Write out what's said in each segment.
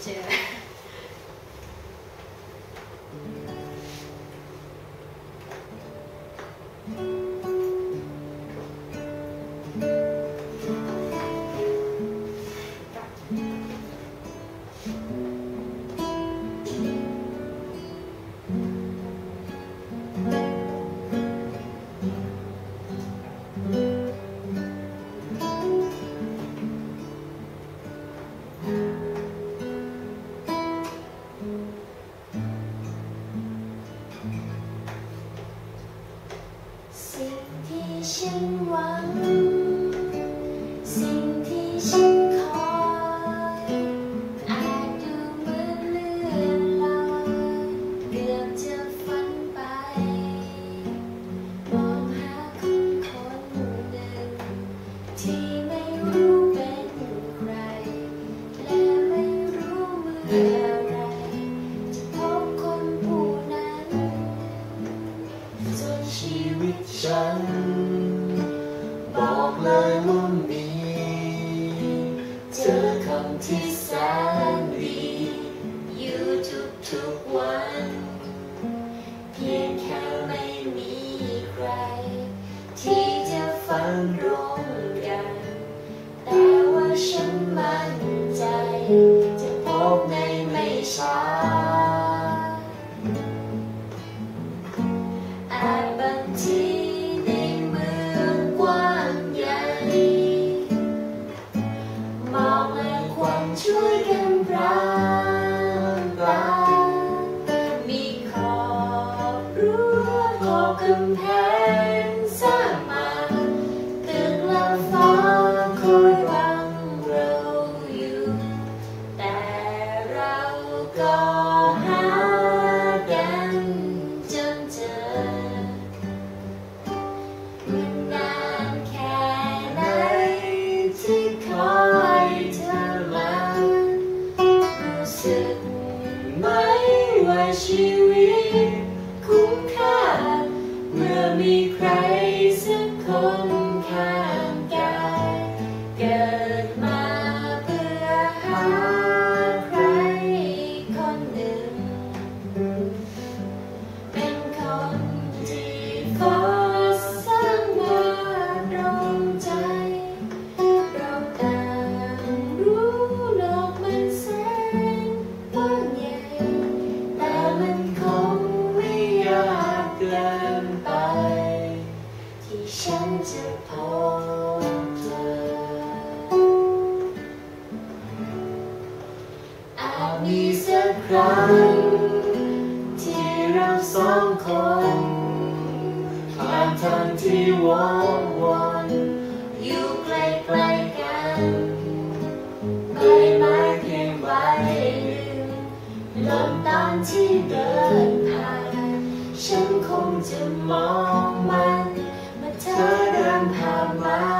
姐。 ชีวิตฉัน บอกเลยว่ามี เจอคำที่แสนดี อยู่ทุกๆวัน ช่วยกันพรางตามีขอบรั้วขอบกำแพง คุ้มค่า เมื่อมีใครสักคน ครั้ง ที่เราสองคนผ่านทางที่วอนวอนอยู่ใกล้ใกล้กันไม่มาเพียงใบลืงลมตอนที่เดินผ่าน ฉันคงจะมองมันเมื่อเธอเดินผ่านมา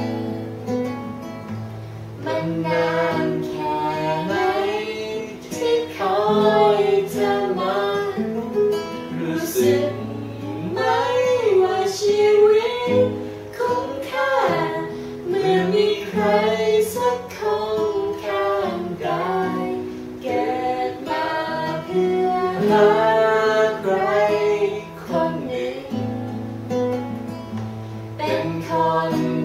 ลาใครคนหนึ่งเป็นคน